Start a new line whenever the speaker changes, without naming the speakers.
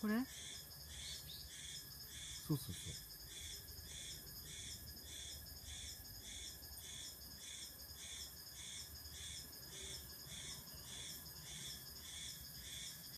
これ？
そうそうそう。